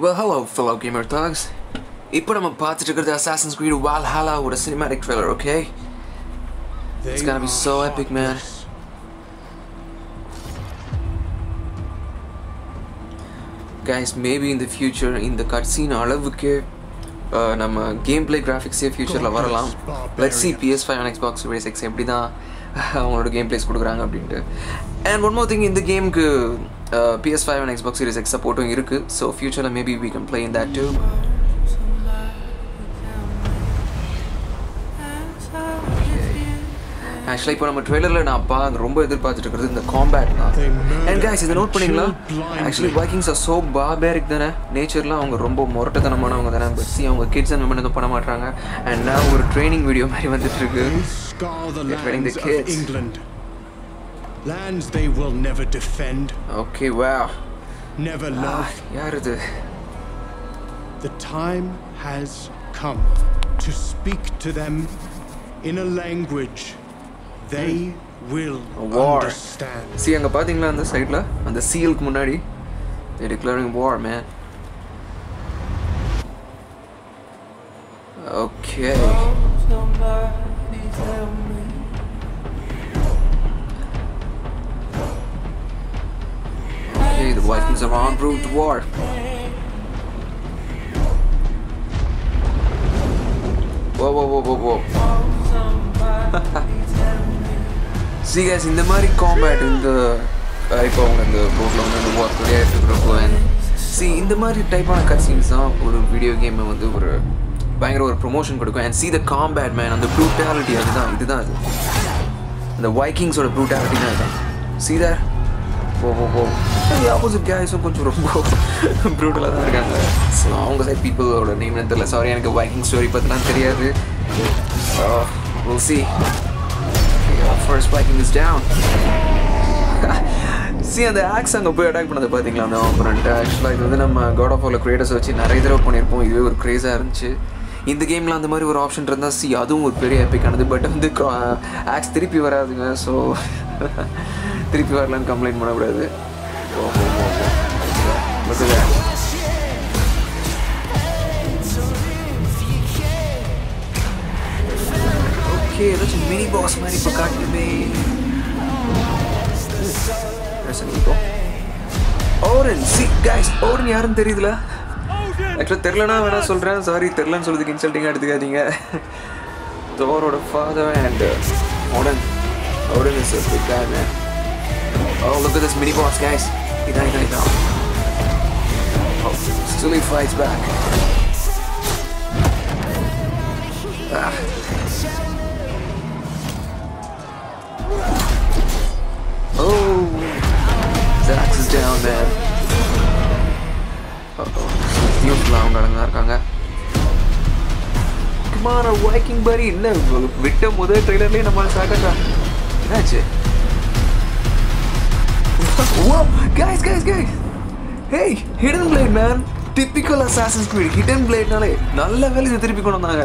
Well, hello, fellow gamer thugs. இப்போ நம்ம பார்த்துட்டு இருக்கிறது Assassin's Creed Valhalla with a cinematic trailer, okay? It's gonna be so epic, man. Guys, maybe in the future, இந்த cutscene அளவுக்கு uh, நம்ம game play கிராஃபிக்ஸே ஃபியூச்சரில் வரலாம் let's see PS five and Xbox Series X எப்படி தான் அவங்களோட game place கொடுக்குறாங்க அப்படின்ட்டு அண்ட் ஒன் மோர் திங் இந்த கேமுக்கு PS five and Xbox Series X சப்போர்ட்டும் இருக்குது ஸோ ஃபியூச்சரில் maybe we can play in that too ஆக்சுவலாக இப்போ நம்ம ட்ரெய்லரில் நான் பா ரொம்ப எதிர்பார்த்துட்டு இருக்கிறது இந்த காம்பேட் தான். அண்ட் கைஸ் இதை நோட் பண்ணீங்களா? Actually Vikings are so barbaric தானே. நேச்சர்லாம் அவங்க ரொம்ப முரட்டத்தனமானவங்க தானே. பட் சி அவங்க கிட்ஸ் அண்ட் விமன் எதுவும் பண்ண மாட்டாங்க அண்ட் நான் ஒரு ட்ரைனிங் வீடியோ மாதிரி வந்துட்டு இருக்கு. lands kids. of England. Lands they will never defend, okay வா never love. யார் இது The time has come to speak to them in a language they will A war. understand. C அங்கே பார்த்தீங்களா அந்த சைடில் அந்த சீலுக்கு முன்னாடி declaring war man okay Okay, Vikings are en route to war. Whoa, whoa, whoa, whoa, whoa. See guys, இந்த மாதிரி combat இந்த அஹ், இப்போ அவங்க இந்த போட்டில் வந்து இந்த வார் விளையாட்டு இருக்கிறப்போ சி இந்த மாதிரி டைப்பான கட்சின்ஸ் தான் ஒரு வீடியோ கேமை வந்து ஒரு பயங்கர ஒரு ப்ரொமோஷன் கொடுக்கும். And see the combat man அந்த ப்ரூட்டாலிட்டி அதுதான் இதுதான் அது. அந்த வைக்கிங்ஸோட ப்ரூட்டாலிட்டி தான் இதுதான் சி தர் ஓ ஓ ஓ ஆப்போசிட் கேஸும் கொஞ்சம் ரொம்ப ப்ரூட்டலாக தான் இருக்காங்க. ஸோ அவங்க சைட் பீப்புளோட நேம் என்ன தெரியல. சாரி எனக்கு பைக்கிங் ஸ்டோரி பற்றிலாம் தெரியாது. சி ஃபர்ஸ்ட் பைக்கிங் இஸ் டவுன் சி அந்த ஆக்ஸ் அங்கே போய் அட்டாக் பண்ணதை பார்த்தீங்களா? அந்த ஆப்பரண்ட் ஆக்சுவலாக இது வந்து நம்ம காட் ஆஃப் ஆல் கிரியேட்டர்ஸ் வச்சு நிறைய தடவை பண்ணியிருப்போம். இதுவே ஒரு க்ரேஸாக இருந்துச்சு. இந்த கேமில் அந்த மாதிரி ஒரு ஆப்ஷன் இருந்தால் சி அதுவும் ஒரு பெரிய எப்பிக்கானது பட் வந்து ஆக்ஸ் திருப்பி வராதுங்க. ஸோ திருப்பி வரலான்னு கம்ப்ளைண்ட் பண்ணக்கூடாது. பட் ஓகே ஏதாச்சும் மினி பாஸ் மாதிரி இப்போ காட்டுமே. ஓரன் சி கைஸ் ஓரன் யாருன்னு தெரியுதுல? ஆக்சுவலாக தெரிலனா வேணா சொல்கிறேன் சாரி தெரிலன்னு சொல்றதுக்கு இன்சல்ட்டிங்காக எடுத்துக்காதீங்க. தோரோட father and Odin Odin is a big guy man. Oh look at this mini boss guys. இதான் இதான் இதான். still he fights back ah. Oh, Zax is down, man. Uh-oh. நியூஸ்லாம் அவங்க அடங்கா இருக்காங்க குமார வாக்கிங் பரி என்ன விட்ட முதல் ட்ரெய்லர்லேயே நம்ம சாக்கட்டா என்னாச்சு Whoa, guys, guys, guys. Hey, hidden blade, man. Typical Assassin's Creed. Hidden blade-நாலே நல்ல வேலை இது திருப்பி கொண்டு வந்தாங்க.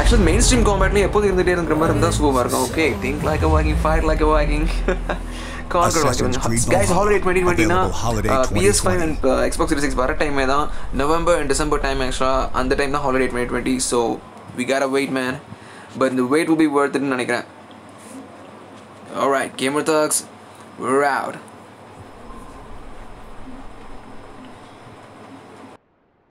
ஆக்சுவலி மெயின் ஸ்ட்ரீம் காம்பேட்லேயும் எப்போதும் இருந்துகிட்டே இருக்கிற மாதிரி இருந்தால் சூப்பராக இருக்கும். Okay think like a walking fire like a walking guys holiday twenty டுவெண்ட்டினா PS five 2020. And Xbox Series X வர டைமே தான். நவம்பர் அண்ட் டிசம்பர் டைம் ஆக்சுவலாக அந்த டைம் தான் holiday twenty twenty so we care a wait man but இந்த wait it நினைக்கிறேன். Alright, Gamer Thugs, we're out.